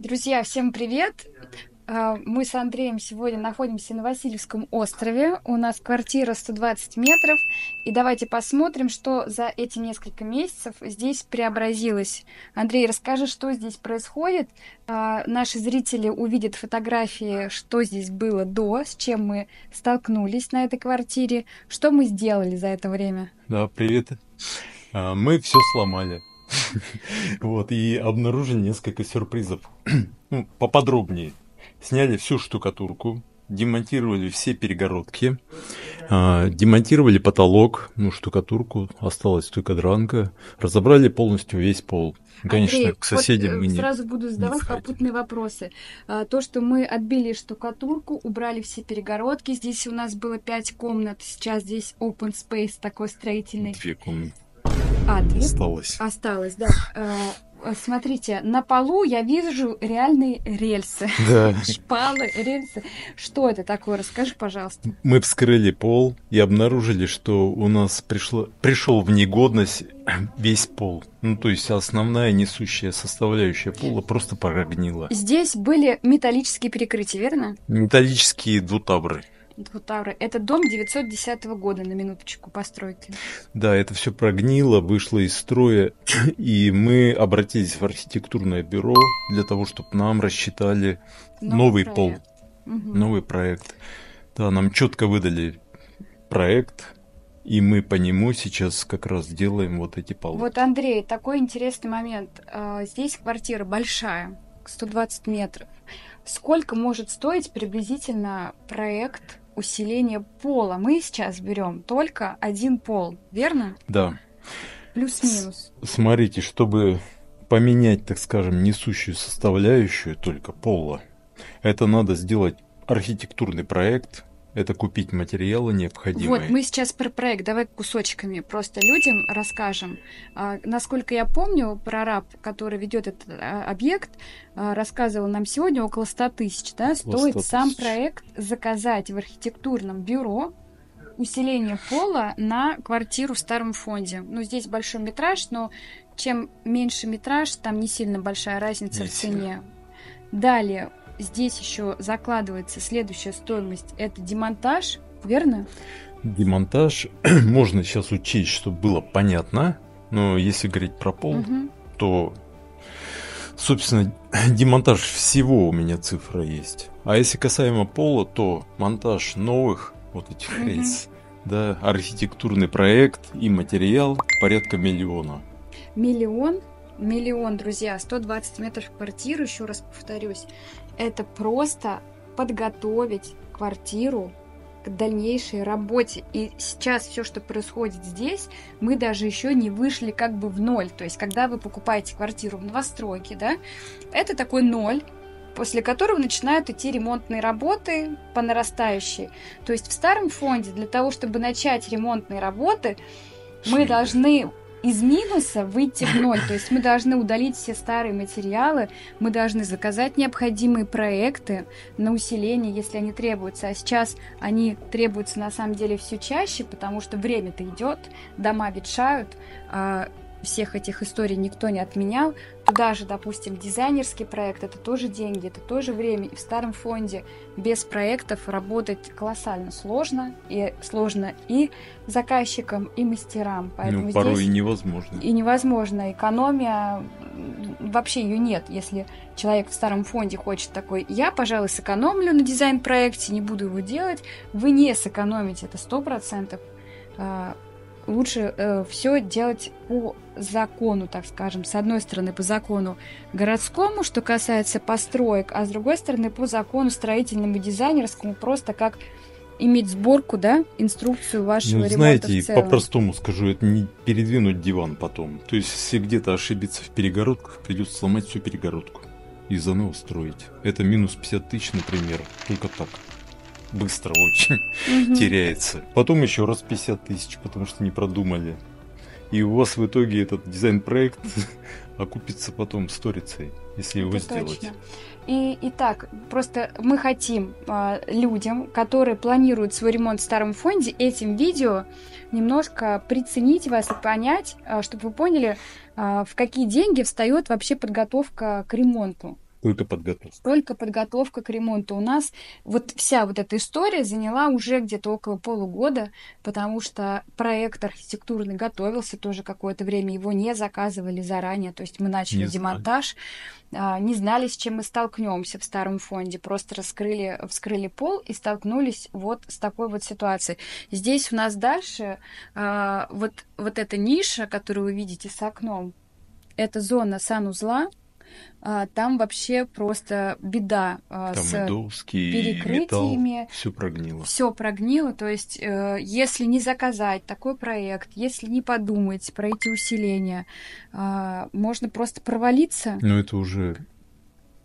Друзья, всем привет! А, мы с Андреем сегодня находимся на Васильевском острове. У нас квартира 120 метров. И давайте посмотрим, что за эти несколько месяцев здесь преобразилось. Андрей, расскажи, что здесь происходит. А, наши зрители увидят фотографии, что здесь было до, с чем мы столкнулись на этой квартире, что мы сделали за это время. Да, привет. А, мы все сломали. Вот, и обнаружили несколько сюрпризов. Ну, поподробнее сняли всю штукатурку, демонтировали все перегородки, а, демонтировали потолок, ну, штукатурку, осталась только дранка, разобрали полностью весь пол. Конечно, Андрей, к соседям вот мы не Сразу буду задавать попутные вопросы. А, то, что мы отбили штукатурку, убрали все перегородки, здесь у нас было пять комнат, сейчас здесь open space такой строительный. Две комнаты. А, две? Осталось. Осталось, да. А, Э, смотрите, на полу я вижу реальные рельсы. Да. Шпалы, рельсы. Что это такое? Расскажи, пожалуйста. Мы вскрыли пол и обнаружили, что у нас пришло, пришел в негодность весь пол. Ну, то есть основная несущая составляющая пола просто прогнила. Здесь были металлические перекрытия, верно? Металлические двутабры. Двутавры. Это дом 910 года, на минуточку, постройки. Да, это все прогнило, вышло из строя, и мы обратились в архитектурное бюро для того, чтобы нам рассчитали новый, новый пол, угу. новый проект. Да, нам четко выдали проект, и мы по нему сейчас как раз делаем вот эти полы. Вот, Андрей, такой интересный момент. А, здесь квартира большая, 120 метров. Сколько может стоить приблизительно проект усиление пола. Мы сейчас берем только один пол, верно? Да. Плюс-минус. Смотрите, чтобы поменять, так скажем, несущую составляющую только пола, это надо сделать архитектурный проект, это купить материалы необходимые. Вот, мы сейчас про проект, давай кусочками просто людям расскажем. А, насколько я помню, прораб, который ведет этот а, объект, а, рассказывал нам сегодня около 100 тысяч, да, стоит сам проект заказать в архитектурном бюро, усиление пола на квартиру в старом фонде. Ну, здесь большой метраж, но чем меньше метраж, там не сильно большая разница не в цене. Далее, здесь еще закладывается следующая стоимость. Это демонтаж, верно? Демонтаж можно сейчас учить, чтобы было понятно. Но если говорить про пол, угу. то, собственно, демонтаж всего у меня цифра есть. А если касаемо пола, то монтаж новых вот этих угу. рельс, да, архитектурный проект и материал порядка миллиона. Миллион? Миллион, друзья, 120 метров квартиры, еще раз повторюсь это просто подготовить квартиру к дальнейшей работе. И сейчас все, что происходит здесь, мы даже еще не вышли как бы в ноль. То есть, когда вы покупаете квартиру в новостройке, да, это такой ноль, после которого начинают идти ремонтные работы по нарастающей. То есть в старом фонде для того, чтобы начать ремонтные работы, мы должны из минуса выйти в ноль. То есть мы должны удалить все старые материалы, мы должны заказать необходимые проекты на усиление, если они требуются. А сейчас они требуются на самом деле все чаще, потому что время-то идет, дома ветшают, а всех этих историй никто не отменял. Туда же, допустим, дизайнерский проект, это тоже деньги, это тоже время. И в старом фонде без проектов работать колоссально сложно. И сложно и заказчикам, и мастерам. Поэтому ну, порой здесь и невозможно. И невозможно. Экономия, вообще ее нет. Если человек в старом фонде хочет такой, я, пожалуй, сэкономлю на дизайн-проекте, не буду его делать, вы не сэкономите, это сто процентов а, лучше э, все делать по закону, так скажем. С одной стороны, по закону городскому, что касается построек, а с другой стороны, по закону строительному и дизайнерскому, просто как иметь сборку, да, инструкцию вашего ну, ремонта знаете, по-простому скажу, это не передвинуть диван потом. То есть, если где-то ошибиться в перегородках, придется сломать всю перегородку и заново строить. Это минус 50 тысяч, например, только так быстро очень угу. теряется. Потом еще раз 50 тысяч, потому что не продумали. И у вас в итоге этот дизайн-проект окупится потом сторицей, если его Это сделать. Точно. И, итак, просто мы хотим э, людям, которые планируют свой ремонт в старом фонде, этим видео немножко приценить вас и понять, э, чтобы вы поняли, э, в какие деньги встает вообще подготовка к ремонту. Только подготовка. Только подготовка к ремонту. У нас вот вся вот эта история заняла уже где-то около полугода, потому что проект архитектурный готовился тоже какое-то время, его не заказывали заранее, то есть мы начали не демонтаж, а, не знали, с чем мы столкнемся в старом фонде, просто раскрыли, вскрыли пол и столкнулись вот с такой вот ситуацией. Здесь у нас дальше а, вот, вот эта ниша, которую вы видите с окном, это зона санузла, а, там вообще просто беда а, там с доски, перекрытиями. Все прогнило. Все прогнило. То есть, э, если не заказать такой проект, если не подумать про эти усиления, а, можно просто провалиться. Но это уже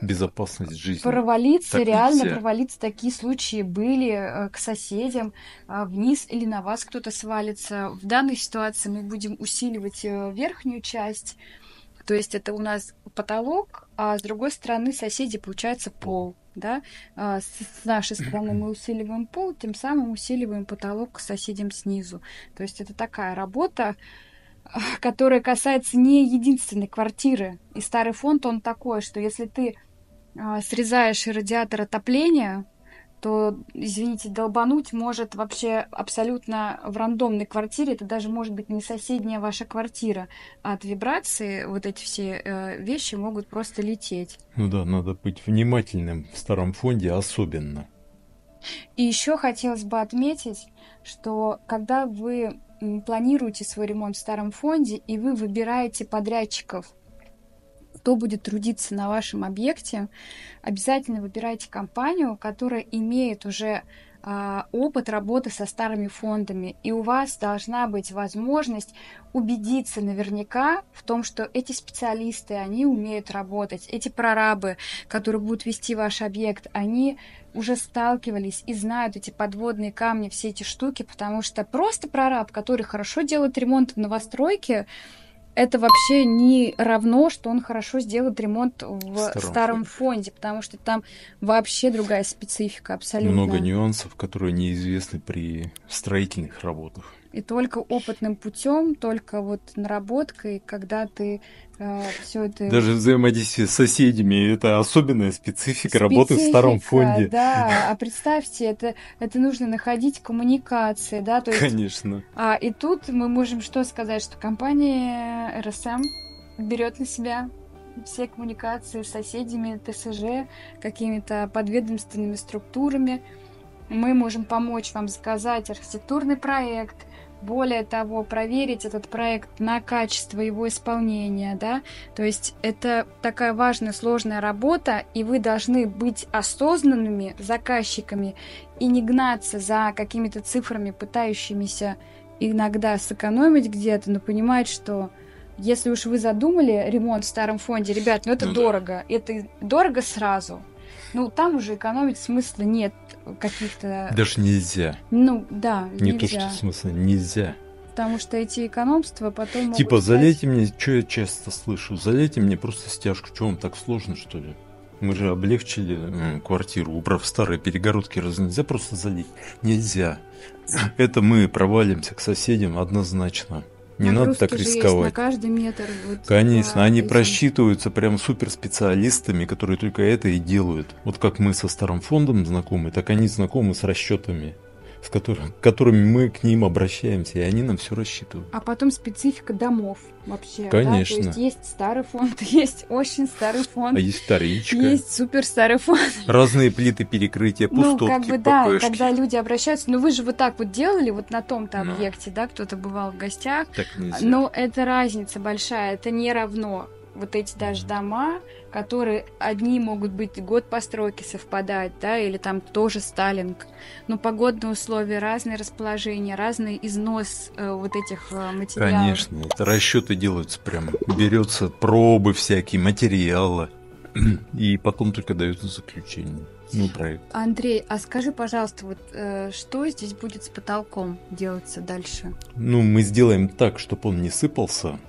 безопасность жизни. Провалиться, так реально нельзя. провалиться. Такие случаи были э, к соседям, вниз или на вас кто-то свалится. В данной ситуации мы будем усиливать э, верхнюю часть то есть это у нас потолок, а с другой стороны соседи, получается, пол. Да? А с нашей стороны мы усиливаем пол, тем самым усиливаем потолок к соседям снизу. То есть это такая работа, которая касается не единственной квартиры. И старый фонд, он такой, что если ты а, срезаешь радиатор отопления, то, извините, долбануть может вообще абсолютно в рандомной квартире. Это даже может быть не соседняя ваша квартира. От вибрации вот эти все э, вещи могут просто лететь. Ну да, надо быть внимательным в старом фонде особенно. И еще хотелось бы отметить, что когда вы планируете свой ремонт в старом фонде и вы выбираете подрядчиков кто будет трудиться на вашем объекте, обязательно выбирайте компанию, которая имеет уже а, опыт работы со старыми фондами, и у вас должна быть возможность убедиться наверняка в том, что эти специалисты, они умеют работать, эти прорабы, которые будут вести ваш объект, они уже сталкивались и знают эти подводные камни, все эти штуки, потому что просто прораб, который хорошо делает ремонт в новостройке, это вообще не равно, что он хорошо сделает ремонт в старом, старом фонде. фонде, потому что там вообще другая специфика абсолютно. Много нюансов, которые неизвестны при строительных работах. И только опытным путем, только вот наработкой, когда ты э, все это... Даже взаимодействие с соседями, это особенная специфика, специфика работы в старом фонде. Да, а представьте, это, это нужно находить коммуникации, да, то есть... Конечно. А, и тут мы можем что сказать, что компания РСМ берет на себя все коммуникации с соседями, ТСЖ, какими-то подведомственными структурами. Мы можем помочь вам заказать архитектурный проект, более того, проверить этот проект на качество его исполнения, да, то есть это такая важная, сложная работа, и вы должны быть осознанными заказчиками и не гнаться за какими-то цифрами, пытающимися иногда сэкономить где-то, но понимать, что если уж вы задумали ремонт в старом фонде, ребят, ну это ну, дорого, да. это дорого сразу, ну, там уже экономить смысла нет каких-то... Даже нельзя. Ну, да, Не нельзя. то, что смысла, нельзя. Потому что эти экономства потом Типа, стать... залейте мне, что я часто слышу, залейте мне просто стяжку, что вам так сложно, что ли? Мы же облегчили квартиру, убрав старые перегородки, раз нельзя просто залить. Нельзя. Это мы провалимся к соседям однозначно. Не надо так рисковать. на каждый метр. Вот, Конечно, они этим. просчитываются прям суперспециалистами, которые только это и делают. Вот как мы со старым фондом знакомы, так они знакомы с расчетами с которым, которыми мы к ним обращаемся, и они нам все рассчитывают. А потом специфика домов вообще. Конечно. Да? То есть есть старый фонд, есть очень старый фонд. А есть вторичка. Есть супер старый фонд. Разные плиты перекрытия, пустотки, Ну, как бы да, когда люди обращаются, ну вы же вот так вот делали вот на том-то ну. объекте, да, кто-то бывал в гостях. Так нельзя. Но это разница большая, это не равно вот эти даже дома, которые одни могут быть год постройки совпадать, да, или там тоже Сталинг. Но погодные условия, разные расположения, разный износ э, вот этих э, материалов. Конечно, это расчеты делаются прям, берется пробы всякие, материалы, и потом только дается заключение. Ну, проект. Андрей, а скажи, пожалуйста, вот э, что здесь будет с потолком делаться дальше? Ну, мы сделаем так, чтобы он не сыпался,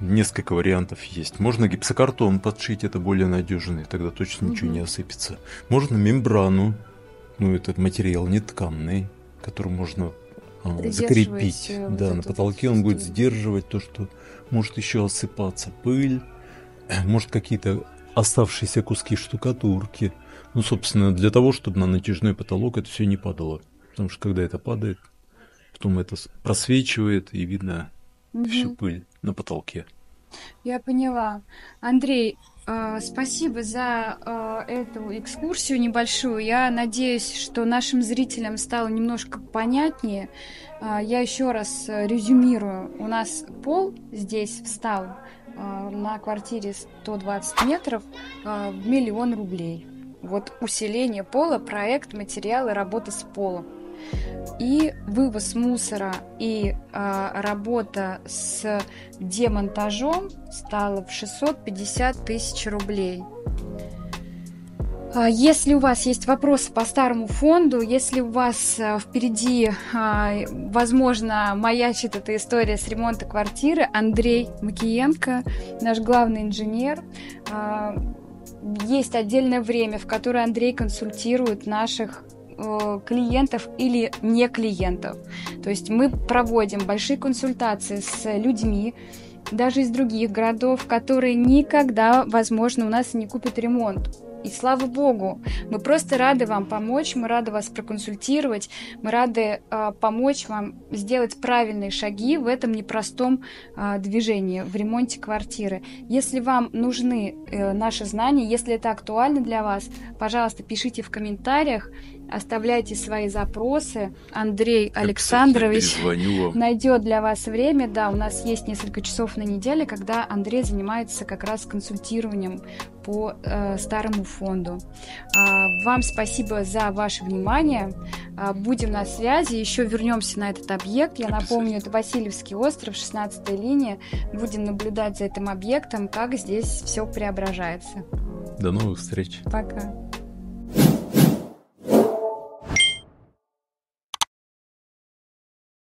несколько вариантов есть. Можно гипсокартон подшить, это более надежный, тогда точно ничего не осыпется. Можно мембрану, ну этот материал не тканный, который можно а, закрепить. Э, вот да, на потолке он будет сдерживать то, что может еще осыпаться пыль, может какие-то оставшиеся куски штукатурки. Ну, собственно, для того, чтобы на натяжной потолок это все не падало. Потому что когда это падает, потом это просвечивает и видно угу. всю пыль на потолке. Я поняла. Андрей, э, спасибо за э, эту экскурсию небольшую. Я надеюсь, что нашим зрителям стало немножко понятнее. Э, я еще раз резюмирую. У нас пол здесь встал на квартире 120 метров в миллион рублей. Вот усиление пола, проект, материалы, работа с полом и вывоз мусора и э, работа с демонтажом стала в 650 тысяч рублей. А, если у вас есть вопросы по старому фонду, если у вас а, впереди, возможно, маячит эта история с ремонта квартиры, Андрей Макиенко, наш главный инженер, есть отдельное время, в которое Андрей консультирует наших клиентов или не клиентов. То есть мы проводим большие консультации с людьми, даже из других городов, которые никогда, возможно, у нас не купят ремонт. И слава богу, мы просто рады вам помочь, мы рады вас проконсультировать, мы рады э, помочь вам сделать правильные шаги в этом непростом э, движении, в ремонте квартиры. Если вам нужны э, наши знания, если это актуально для вас, пожалуйста, пишите в комментариях, оставляйте свои запросы. Андрей Я Александрович найдет для вас время. Да, у нас есть несколько часов на неделе, когда Андрей занимается как раз консультированием по э, старому фонду. А, вам спасибо за ваше внимание. А, будем на связи. Еще вернемся на этот объект. Я напомню, это Васильевский остров, 16 линия. Будем наблюдать за этим объектом, как здесь все преображается. До новых встреч. Пока.